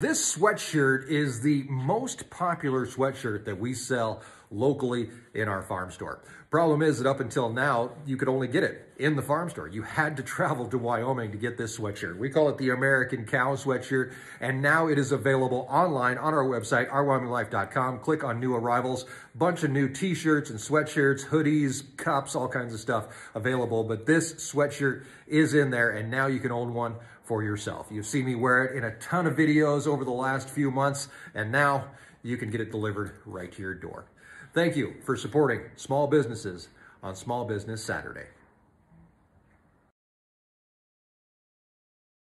This sweatshirt is the most popular sweatshirt that we sell locally in our farm store. Problem is that up until now, you could only get it in the farm store. You had to travel to Wyoming to get this sweatshirt. We call it the American Cow sweatshirt, and now it is available online on our website, ourwyominglife.com. Click on new arrivals, bunch of new t-shirts and sweatshirts, hoodies, cups, all kinds of stuff available. But this sweatshirt is in there, and now you can own one for yourself. You've seen me wear it in a ton of videos over the last few months, and now you can get it delivered right to your door. Thank you for supporting small businesses on Small Business Saturday.